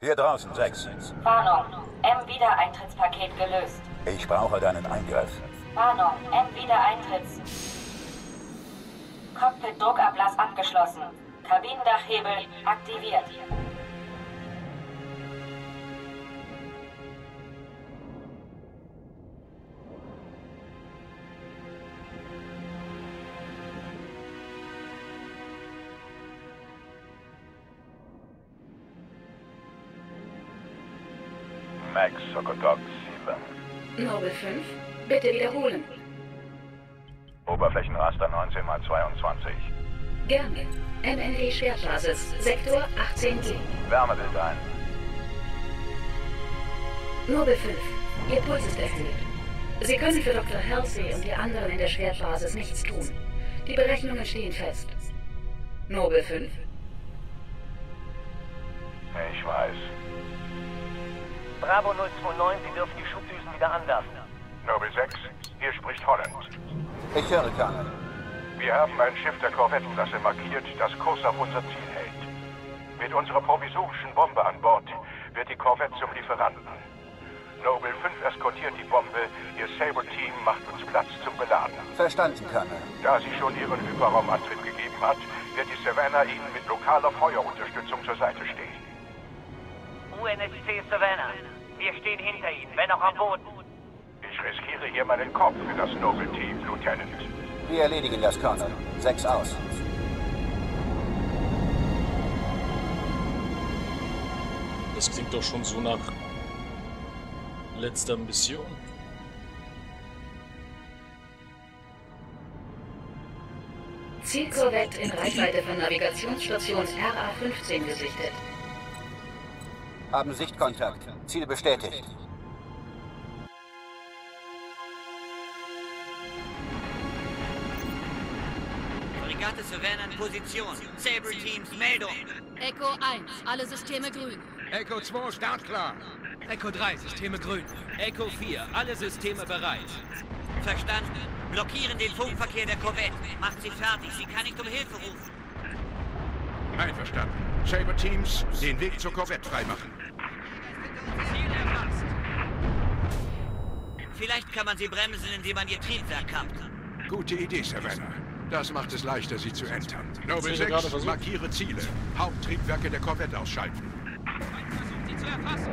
Hier draußen, 6. Warnung. M-Wiedereintrittspaket gelöst. Ich brauche deinen Eingriff. Warnung. M-Wiedereintritts. Cockpit-Druckablass abgeschlossen. Kabinendachhebel aktiviert. Bitte wiederholen. Oberflächenraster 19 x 22. Gerne. MND Schwertbasis, Sektor 18G. Wärmebild ein. Noble 5, Ihr Puls ist erhöht. Sie können für Dr. Halsey und die anderen in der Schwertbasis nichts tun. Die Berechnungen stehen fest. Noble 5, Ich weiß. Bravo 029, Sie dürfen die Schubdüsen wieder anwerfen. Noble 6, hier spricht Holland. Ich höre, Colonel. Wir haben ein Schiff der Korvettenklasse markiert, das Kurs auf unser Ziel hält. Mit unserer provisorischen Bombe an Bord wird die Korvette zum Lieferanten. Noble 5 eskortiert die Bombe, ihr Saber-Team macht uns Platz zum Beladen. Verstanden, Colonel. Da sie schon ihren Hyperraumantrieb gegeben hat, wird die Savannah ihnen mit lokaler Feuerunterstützung zur Seite stehen. UNSC Savannah. Wir stehen hinter Ihnen, wenn auch am Boden. Hier meinen Kopf für das Noble-Team, Lieutenant. Wir erledigen das, Colonel. Sechs aus. Das klingt doch schon so nach letzter Mission. Zielkorvette in Reichweite von Navigationsstation RA-15 gesichtet. Haben Sichtkontakt. Ziel bestätigt. Fregatte Savannah in Position. Saber Teams, Meldung. Echo 1, alle Systeme grün. Echo 2, startklar. Echo 3, Systeme grün. Echo 4, alle Systeme bereit. Verstanden. Blockieren den Funkverkehr der Korvette. Macht sie fertig. Sie kann nicht um Hilfe rufen. Einverstanden. Saber Teams, den Weg zur Korvette freimachen. Ziel erfasst. Vielleicht kann man sie bremsen, indem man ihr Triebwerk kappt. Gute Idee, Savannah. Das macht es leichter, sie zu entern. Noble Ziele gerade 6, versucht. markiere Ziele. Haupttriebwerke der Korvette ausschalten. Versucht sie zu erfassen.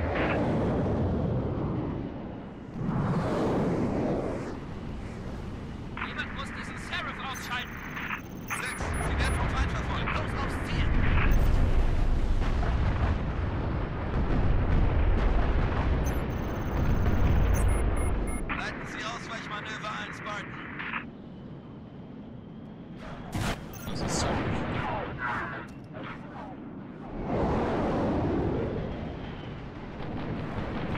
Jemand muss diesen Seraph ausschalten. Sechs, sie werden vom Feind verfolgt. Los aufs Ziel. Leiten Sie Ausweichmanöver ein, Spartan. Das ist so.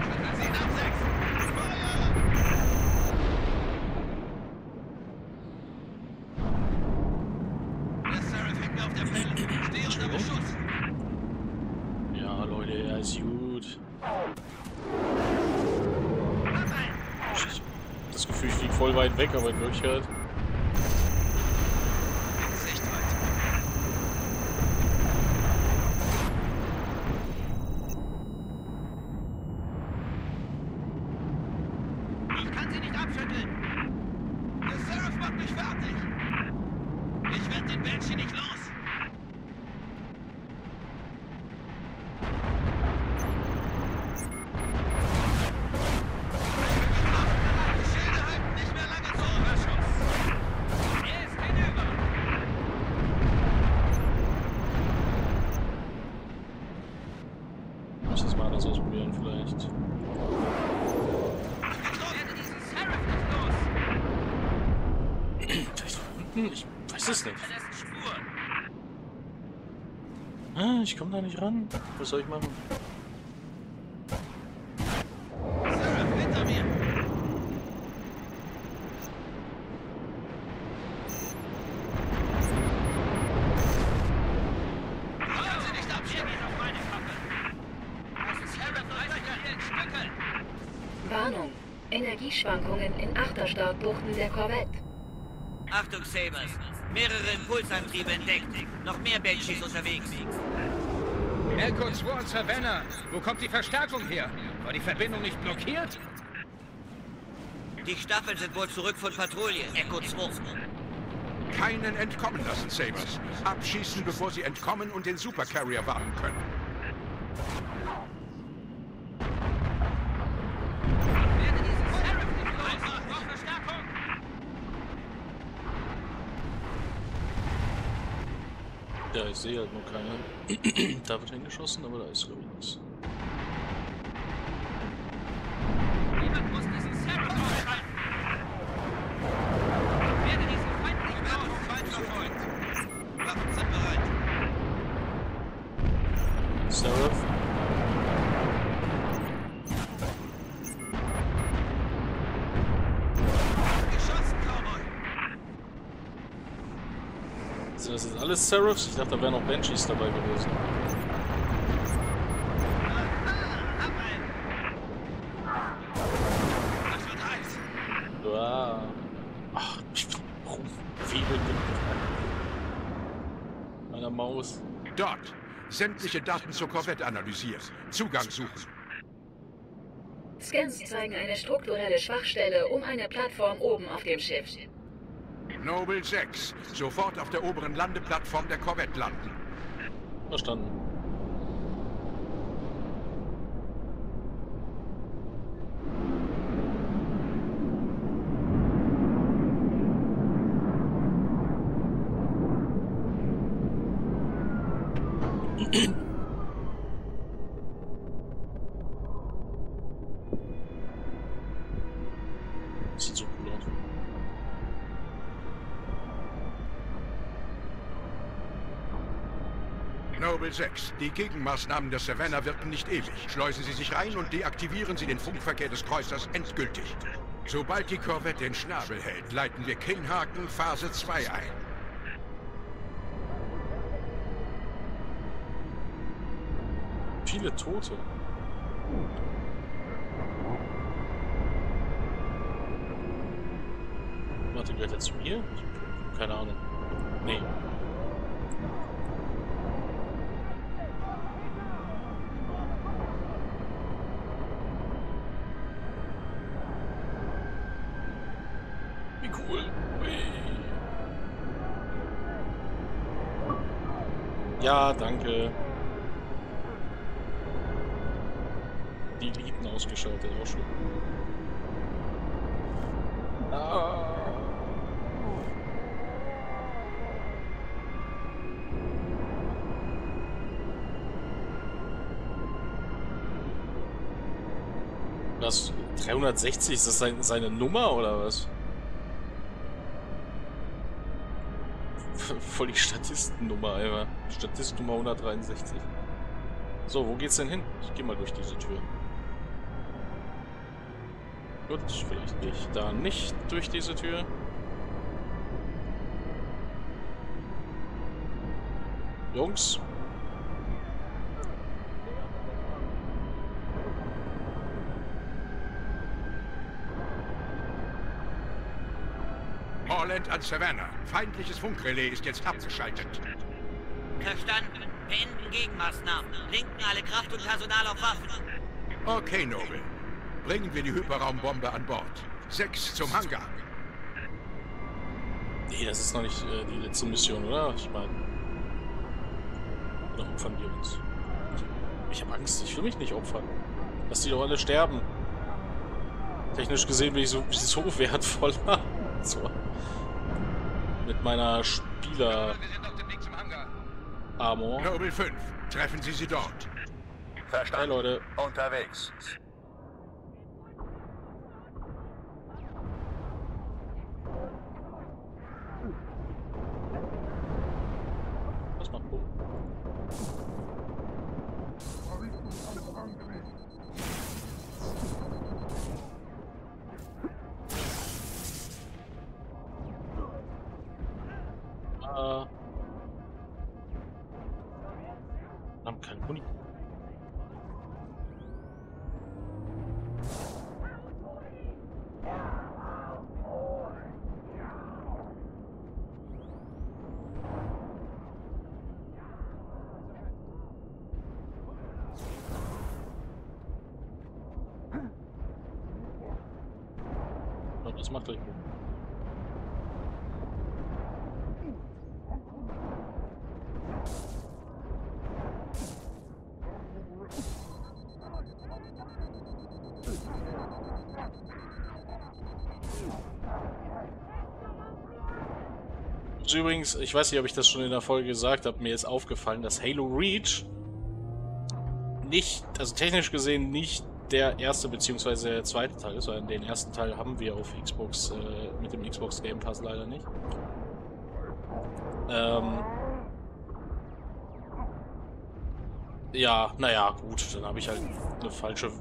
Schütteln Sie ihn ab, sechs. Feuer! Der Seraph hängt mir auf der Pelle. Stehe unter Beschuss. Ja, Leute, er ist gut. Ich hab das Gefühl, ich fliege voll weit weg, aber in Wirklichkeit. Sichtweite. Ich kann sie nicht abschütteln. Der Seraph macht mich fertig. Ich werde den Banshee nicht los. Die Schilde halten nicht mehr lange zu. Überschuss. Er ist hinüber. Muss ich das mal anders ausprobieren, vielleicht. Ich werde diesen Seraph nicht los. Vielleicht unten? Ich weiß es nicht. Verlässt Spuren. Ah, ich komme da nicht ran. Was soll ich machen? Warnung. Energieschwankungen in Achterstartbuchten der Korvette. Achtung, Sabers. Mehrere Impulsantriebe entdeckt. Noch mehr Banshees unterwegs. Echo 2 und Savannah, wo kommt die Verstärkung her? War die Verbindung nicht blockiert? Die Staffeln sind wohl zurück von Patrouille, Echo 2. Keinen entkommen lassen, Sabers. Abschießen, bevor sie entkommen und den Supercarrier warnen können. Werde diesen Sheriff nicht los! Braucht Verstärkung! Ja, ich sehe halt nur keinen. da wird hingeschossen, aber da ist glaube. Niemand muss diesen Sheriff aufhalten! Werde diesen Feind nicht los! Feind verfolgt! Waffen sind bereit! Seraph. Geschossen, Cowboy! Sind das jetzt alles Seraphs? Ich dachte, da wären noch Banshees dabei gewesen. Hab einen! Das wird heiß! Ja. Ach, ich bin rumwedelnd mit meiner Maus. Dort. Sämtliche Daten zur Korvette analysiert. Zugang suchen. Scans zeigen eine strukturelle Schwachstelle um eine Plattform oben auf dem Schiff. Noble 6. Sofort auf der oberen Landeplattform der Korvette landen. Verstanden. Noble 6. Die Gegenmaßnahmen der Savannah wirken nicht ewig. Schleusen Sie sich rein und deaktivieren Sie den Funkverkehr des Kreuzers endgültig. Sobald die Korvette den Schnabel hält, leiten wir Kinnhaken Phase 2 ein. Viele Tote. Warte, gehört er zu mir? Keine Ahnung. Nee. Danke. Die Eliten ausgeschaltet, auch schon. Ah. Was? 360? Ist das sein, seine Nummer oder was? Voll die Statistennummer, Alter. Statistennummer 163. So, wo geht's denn hin? Ich geh mal durch diese Tür. Gut, vielleicht gehe ich da nicht durch diese Tür. Jungs. Orland an Savannah. Feindliches Funkrelais ist jetzt abgeschaltet. Verstanden. Beenden Gegenmaßnahmen. Linken alle Kraft und Personal auf Waffen. Okay, Noble. Bringen wir die Hyperraumbombe an Bord. Sechs zum Hangar. Nee, das ist noch nicht äh, die letzte Mission, oder? Ich meine. Oder opfern wir uns? Ich habe Angst, ich will mich nicht opfern. Lass die doch alle sterben. Technisch gesehen bin ich so, so wertvoller. so. Mit meiner Spieler-Armor. Wir sind auf dem Weg zum Hangar. Noble 5. Treffen Sie sie dort. Verstanden. Hey, Leute. Unterwegs. Das macht gleich gut. Übrigens, ich weiß nicht, ob ich das schon in der Folge gesagt habe, mir ist aufgefallen, dass Halo Reach nicht, also technisch gesehen nicht der erste bzw. der zweite Teil ist, weil den ersten Teil haben wir auf Xbox äh, mit dem Xbox Game Pass leider nicht. Ähm ja, naja, gut, dann habe ich halt eine falsche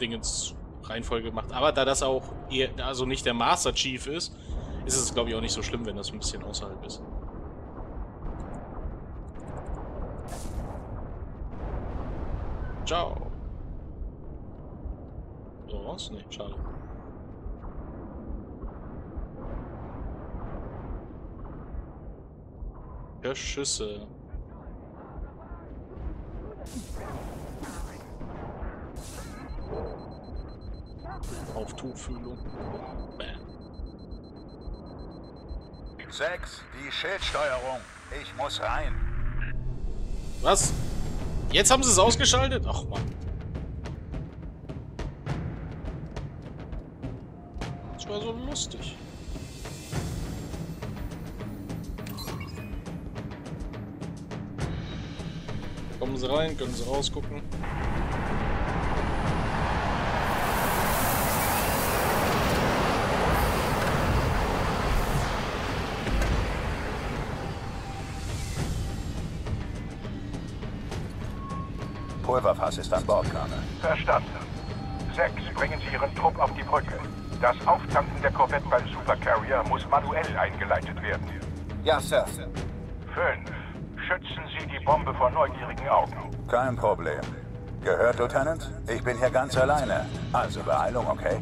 Dingens Reihenfolge gemacht. Aber da das auch eher, also nicht der Master Chief ist, ist es glaube ich auch nicht so schlimm, wenn das ein bisschen außerhalb ist. Ciao. Was? Nee, schade. Schüsse. Auf Tuchfühlung. Bam. 6, die Schildsteuerung. Ich muss rein. Was? Jetzt haben sie es ausgeschaltet? Ach man. Das war so lustig. Kommen sie rein, können sie rausgucken. Pulverfass ist an Bord, Colonel. Verstanden. Sechs, bringen Sie Ihren Trupp auf die Brücke. Das Auftanken der Korvette beim Supercarrier muss manuell eingeleitet werden. Ja, Sir. Fünf, schützen Sie die Bombe vor neugierigen Augen. Kein Problem. Gehört, Lieutenant? Ich bin hier ganz alleine. Also Beeilung, okay?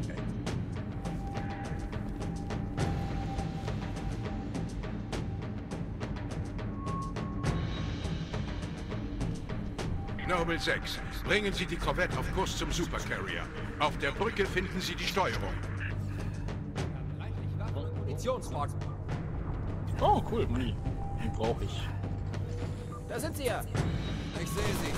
Noble 6, bringen Sie die Korvette auf Kurs zum Supercarrier. Auf der Brücke finden Sie die Steuerung. Munitionsbox. Oh, cool, Muni. Die brauche ich. Da sind sie ja. Ich sehe sie.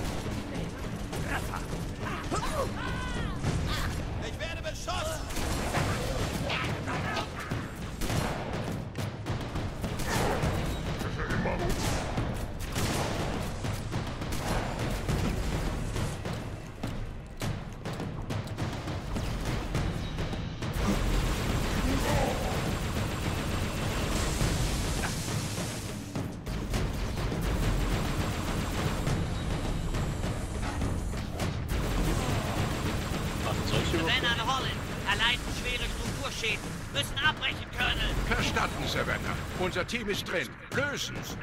Savannah Holland. Erleiden schwere Strukturschäden. Müssen abbrechen, Colonel. Verstanden, Savannah. Unser Team ist drin. Lösen's.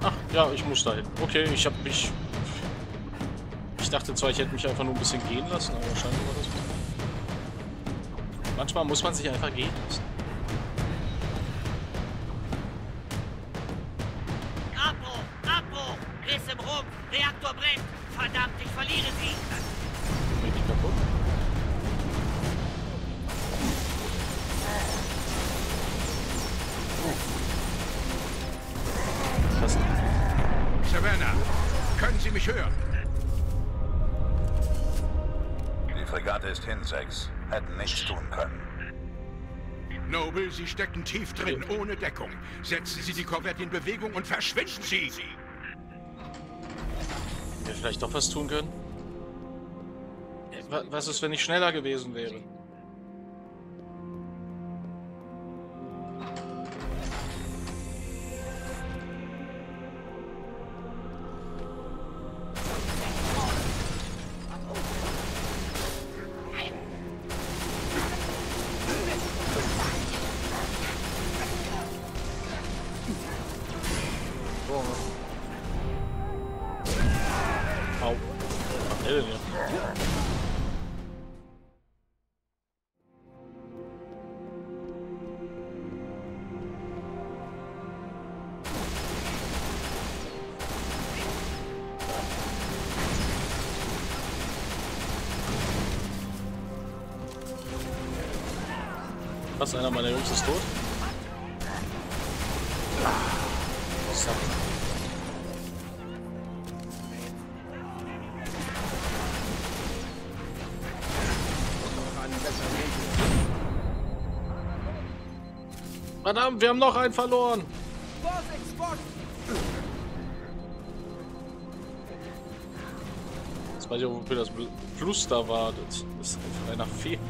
Ach, ja, ich muss dahin. Okay, ich habe mich... Ich dachte zwar, ich hätte mich einfach nur ein bisschen gehen lassen, aber wahrscheinlich war das... Manchmal muss man sich einfach gehen lassen. Abbruch! Abbruch! Riss im Rumpf! Reaktor brennt! Verdammt, ich verliere sie! Bin ich kaputt? Was? Savannah, können Sie mich hören? Die Fregatte ist hin, 6. Hätten nichts tun können. Noble, Sie stecken tief drin, ohne Deckung. Setzen Sie die Korvette in Bewegung und verschwinden Sie! Wir vielleicht doch was tun können? Wa- Was ist, wenn ich schneller gewesen wäre? Einer meiner Jungs ist tot? Verdammt, wir haben noch einen verloren. Jetzt weiß ich auch, wofür das da war. Das ist einfach einer fehlt.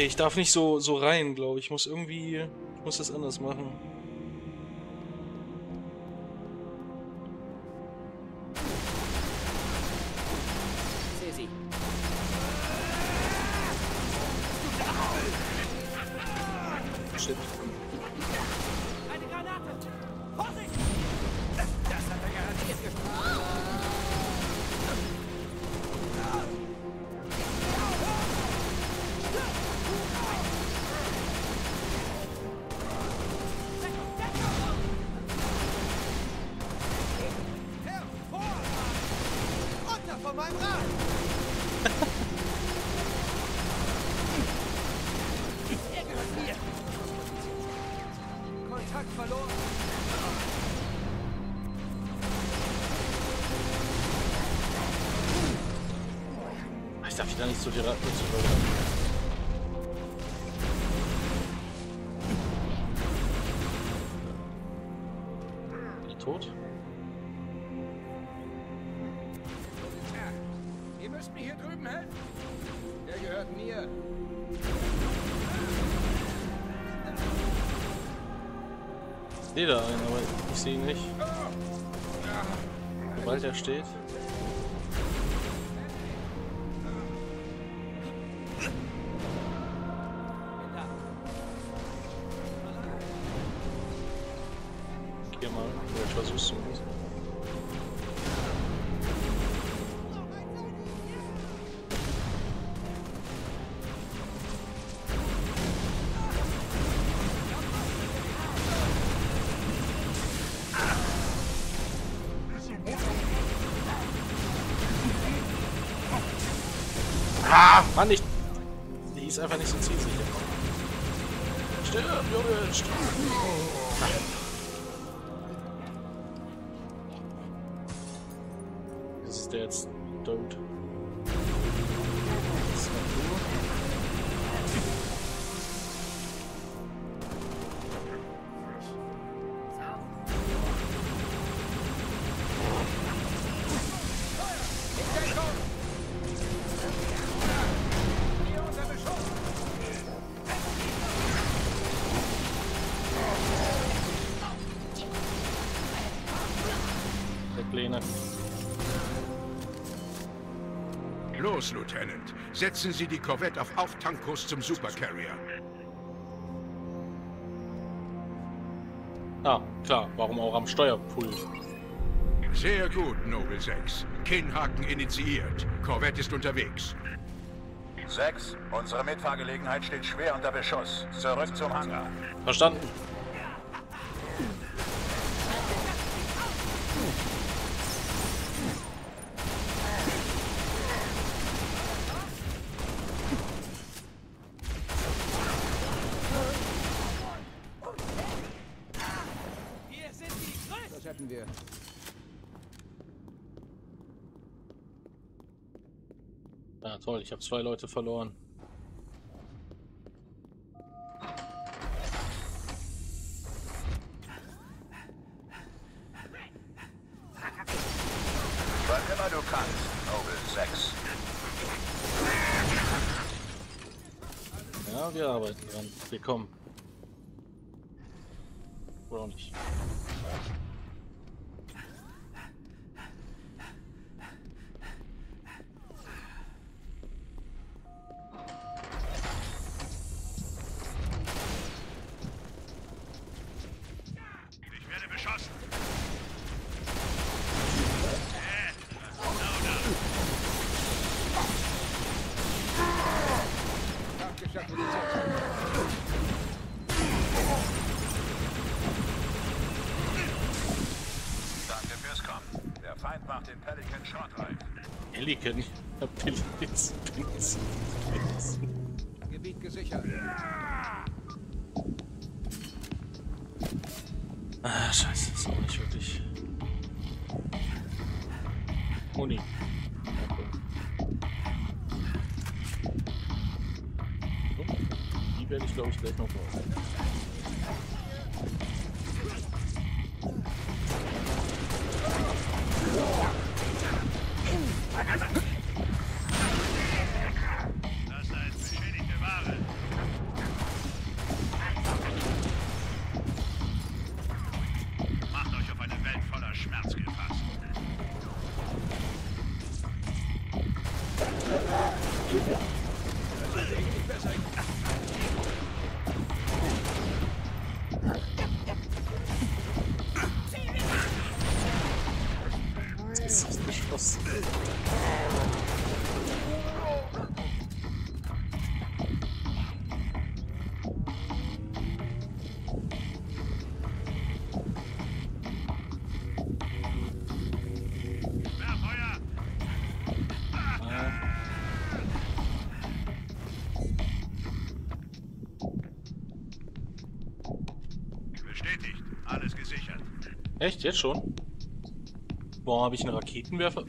Okay, ich darf nicht so, so rein, glaube ich. Ich muss irgendwie... Ich muss das anders machen. Kontakt verloren! Ich darf wieder nicht so Ratten zu fördern. Sehe da einen, aber ich sehe ihn nicht. Sobald er steht. Geh mal, ich versuch's zumindest. Ah, Mann, ich. Die ist einfach nicht so zielsicher. Stirb, Junge, stirb. Los, Lieutenant. Setzen Sie die Korvette auf Auftankkurs zum Supercarrier. Ah, klar, warum auch am Steuerpult? Sehr gut, Noble 6. Kinnhaken initiiert. Korvette ist unterwegs. 6. Unsere Mitfahrgelegenheit steht schwer unter Beschuss. Zurück zum Hangar. Verstanden? Hier sind die Größten! Das hätten wir. Ja, toll, ich habe zwei Leute verloren. Wann immer du kannst, Noble 6. Ja, wir arbeiten dran. Wir kommen. Oder auch nicht. Danke fürs Kommen. Der Feind macht den Pelican Short schrottreif. Pelican? Pelican? Pelican? Gebiet gesichert. pelos jogos que estão fora. Echt? Jetzt schon? Boah, habe ich einen Raketenwerfer?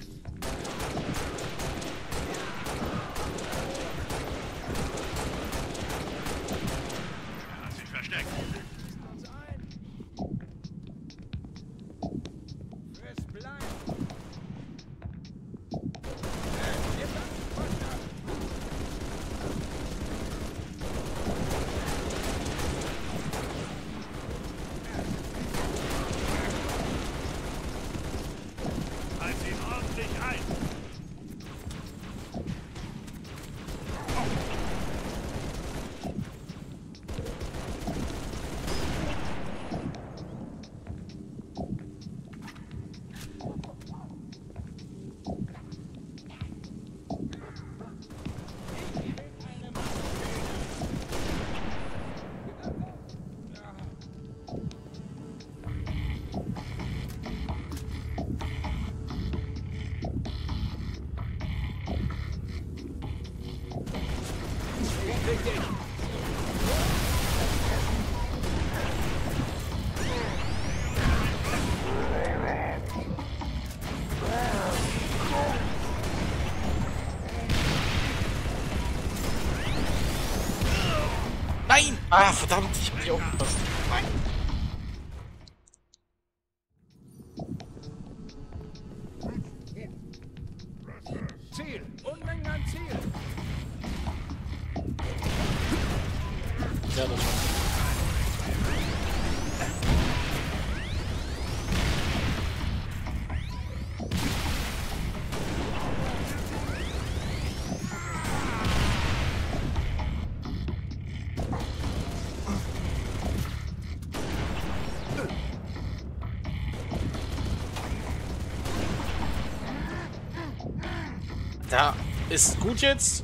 Ah, verdammt, ich hab nicht aufgepasst. Da ist gut jetzt.